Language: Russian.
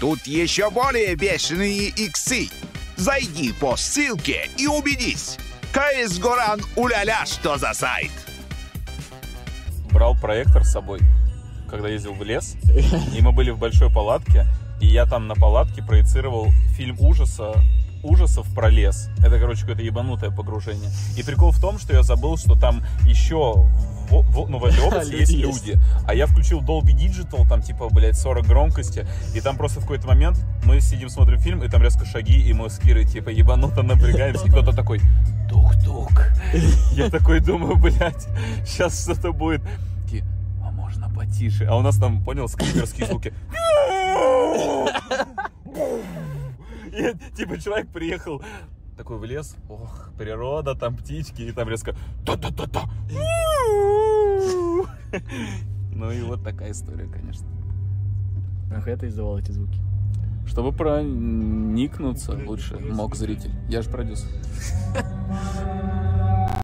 Тут еще более бешеные иксы. Зайди по ссылке и убедись. КС Горан уляля, что за сайт. Брал проектор с собой, когда ездил в лес, и мы были в большой палатке, и я там на палатке проецировал фильм ужаса ужасов про лес. Это, короче, какое-то ебанутое погружение. И прикол в том, что я забыл, что там еще в, в, ну, в этой области есть люди. А я включил Dolby Digital, там, типа, блядь, 40 громкости. И там просто в какой-то момент мы сидим, смотрим фильм, и там резко шаги, и мы с Кирой, типа, ебануто напрягаемся. И кто-то такой, тук-тук. Я такой думаю, блядь, сейчас что-то будет. Такие, а можно потише? А у нас там, понял, скриперские звуки. И, типа, человек приехал такой в лес, ох, природа, там птички, и там резко та-та-та-та. Ну и вот такая история, конечно. Нахуя ты издавал эти звуки? Чтобы проникнуться лучше мог зритель. Я же продюсер.